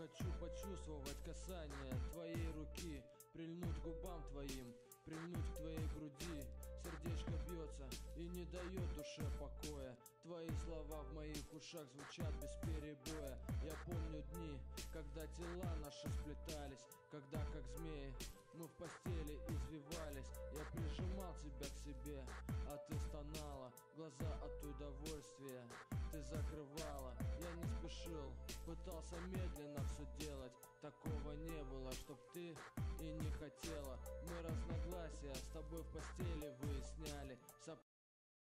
хочу почувствовать касание твоей руки Прильнуть губам твоим, прильнуть к твоей груди. Сердечко бьется и не дает душе покоя. Твои слова в моих ушах звучат без перебоя. Я помню дни, когда тела наши сплетались Когда как змеи мы в постели извивались. Я прижимал тебя к себе, а ты стонала. Глаза от удовольствия ты закрывала. Я не спешил, пытался медленно все делать. Такого не было, чтоб ты и не хотела. Мы разногласия с тобой в постели выясняли